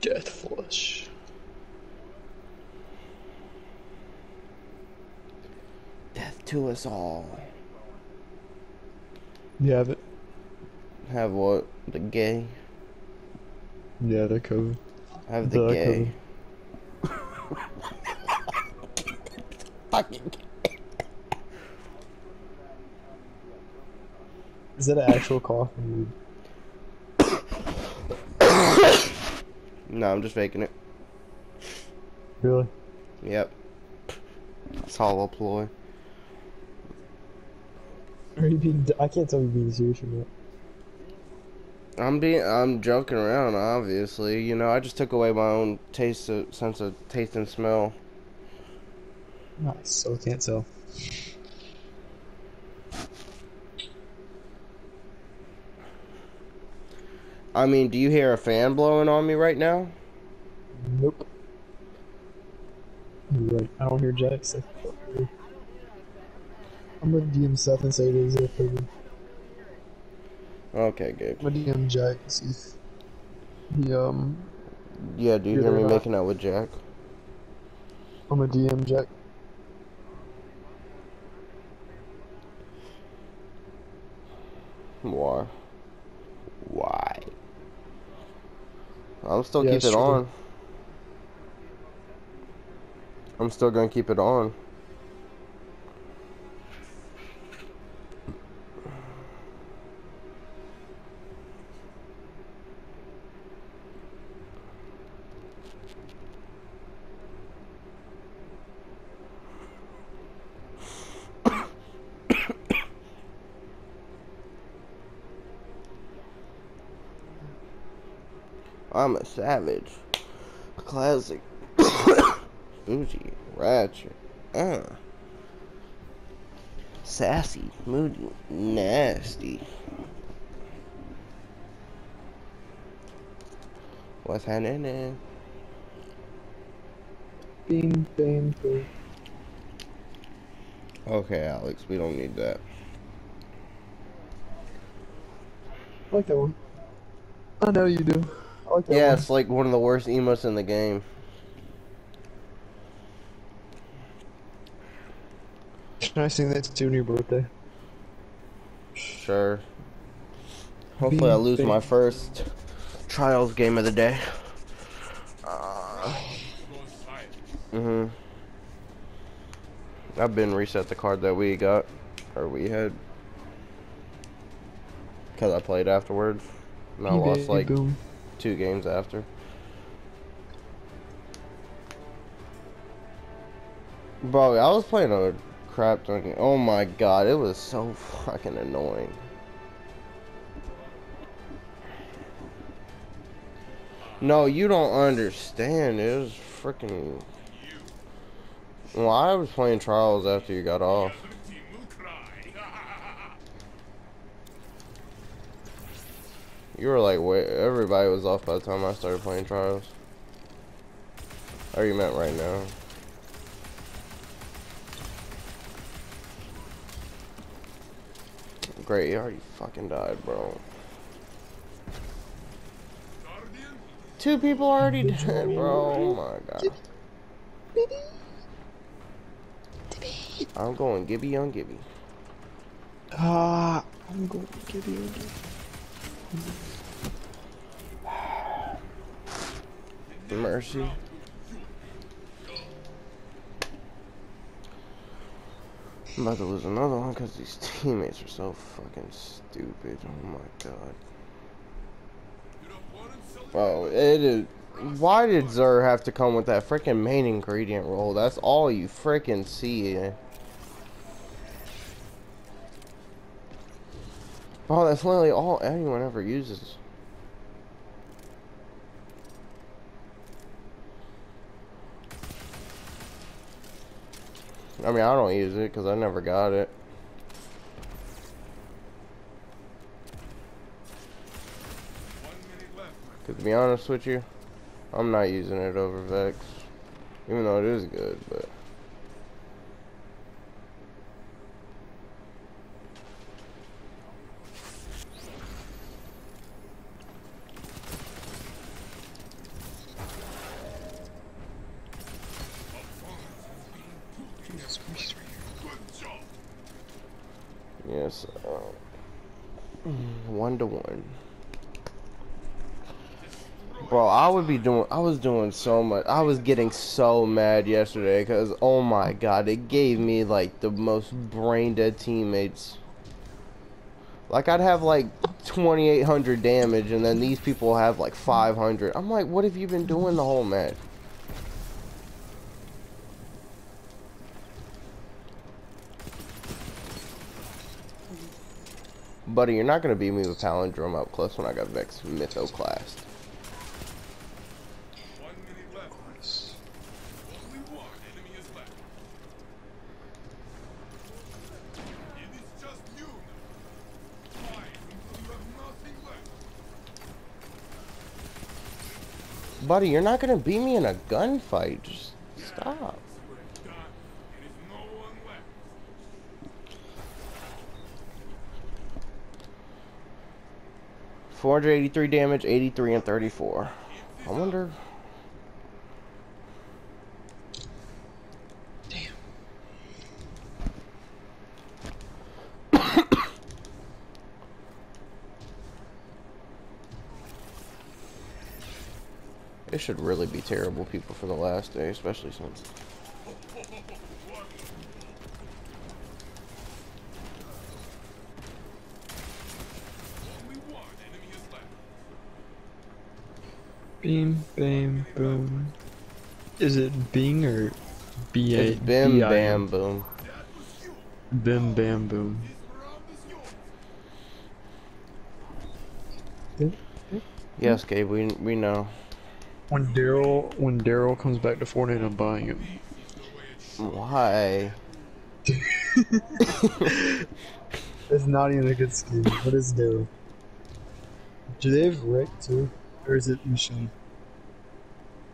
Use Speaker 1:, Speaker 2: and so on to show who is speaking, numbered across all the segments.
Speaker 1: Death Flush.
Speaker 2: Death to us all.
Speaker 1: You have it?
Speaker 2: Have what? The gay?
Speaker 1: Yeah, they're covered.
Speaker 2: Have the
Speaker 1: The
Speaker 2: gay. Fucking
Speaker 1: Is that an actual cough?
Speaker 2: No, I'm just faking it.
Speaker 1: Really?
Speaker 2: Yep. It's hollow ploy.
Speaker 1: Are you being? I can't tell you being serious or not.
Speaker 2: I'm being, I'm joking around, obviously. You know, I just took away my own taste, of, sense of taste and smell.
Speaker 1: Nice. So I can't tell.
Speaker 2: I mean, do you hear a fan blowing on me right now?
Speaker 1: Nope. Right. I don't hear Jack. I'm gonna DM Seth and say it is if I'm
Speaker 2: Okay, good.
Speaker 1: gonna DM Jack see if he um
Speaker 2: Yeah, do you hear me making out with Jack?
Speaker 1: I'm gonna DM Jack.
Speaker 2: Why? Why? I'm still
Speaker 1: Yeah,
Speaker 2: keep it
Speaker 1: true.
Speaker 2: on. I'm still gonna keep it on. I'm a savage. Classic. Bougie. Ratchet. Uh. Sassy. Moody. Nasty. What's happening?
Speaker 1: Bing bang boom.
Speaker 2: Okay, Alex, we don't need that.
Speaker 1: I like that one. I know you do. I like
Speaker 2: Yeah,
Speaker 1: one.
Speaker 2: it's like one of the worst emotes in the game.
Speaker 1: Can I sing that to you on your birthday?
Speaker 2: Sure. Hopefully, I lose
Speaker 1: bang.
Speaker 2: my first trials game of the day. Uh, mhm. I've been reset the card that we got, or we had, because I played afterwards. And I
Speaker 1: Bing,
Speaker 2: lost like
Speaker 1: boom.
Speaker 2: Two games after. Bro, I was playing a crap ton game. Oh my god, it was so fucking annoying. No, you don't understand. It was freaking. Well, I was playing trials after you got off. You were like, wait, everybody was off by the time I started playing trials. Are you meant right now. Great, you already fucking died, bro. Two people already dead, bro. Oh my god. I'm going Gibby on Gibby.
Speaker 1: Ah, I'm going Gibby on you
Speaker 2: Mercy. I'm about to lose another one because these teammates are so fucking stupid. Oh my god. Oh, it is. Why did Xur have to come with that freaking main ingredient roll? That's all you freaking see. Oh, that's literally all anyone ever uses. I mean, I don't use it because I never got it. To be honest with you, I'm not using it over Vex. Even though it is good, but Yes. Uh, one to one. Bro, I would be doing. I was doing so much. I was getting so mad yesterday because, oh my god, it gave me like the most brain dead teammates. Like I'd have like 2,800 damage, and then these people have like 500. I'm like, what have you been doing the whole match? Buddy, you're not gonna beat me with Palindrome up close when I got Vex Mythoclast.
Speaker 3: One minute left. Only one enemy is left. It is just you now. Fight until you have nothing left.
Speaker 2: Buddy, you're not gonna beat me in a gunfight. Just stop. 483 damage, 83 and 34. I wonder.
Speaker 1: Damn.
Speaker 2: it should really be terrible people for the last day, especially since
Speaker 1: Beam, bam, boom. Is it Bing or B A?
Speaker 2: It's bim
Speaker 1: B I
Speaker 2: bam boom.
Speaker 3: That.
Speaker 1: Bim, bam, boom.
Speaker 3: This round is yours.
Speaker 2: Yes, Gabe, we we know.
Speaker 1: When Daryl, when Daryl comes back to Fortnite, I'm buying it.
Speaker 2: Why?
Speaker 1: It's not even a good skin. What is Daryl? Do they have Rick too, or is it Michonne?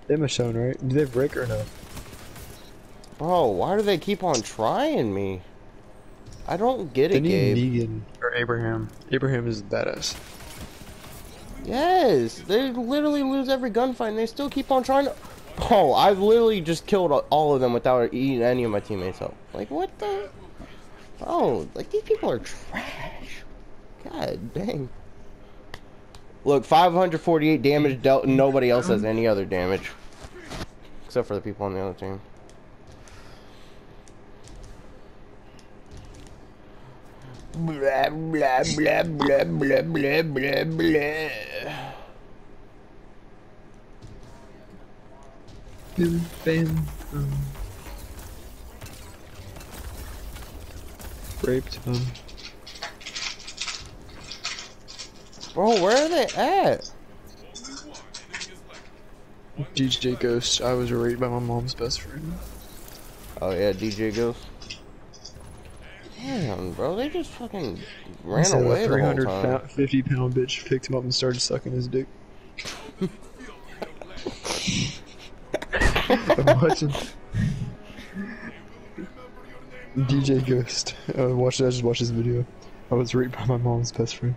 Speaker 1: They have Michonne, right? Do they break or no?
Speaker 2: Bro, why do they keep on trying me? I don't get
Speaker 1: They
Speaker 2: it,
Speaker 1: need
Speaker 2: Gabe.
Speaker 1: Negan or Abraham. Abraham is badass.
Speaker 2: Yes, they literally lose every gunfight and they still keep on trying to. Oh, I've literally just killed all of them without eating any of my teammates' help. Like, what the? Oh, like these people are trash. God dang. Look, 548 damage dealt, and nobody else has any other damage. Except for the people on the other team. Blah, blah, blah, blah, blah, blah, blah, blah.
Speaker 1: Bam, boom. Raped him.
Speaker 2: Bro, where are they at?
Speaker 1: DJ Ghost. I was raped by my mom's best friend.
Speaker 2: Oh yeah, DJ Ghost. Damn, bro, they just fucking ran
Speaker 1: So
Speaker 2: away
Speaker 1: a
Speaker 2: the whole
Speaker 1: 300
Speaker 2: time.
Speaker 1: pound, 50 pound bitch picked him up and started sucking his dick. I'm watching DJ Ghost. Uh, watch. I just watched this video. I was raped by my mom's best friend.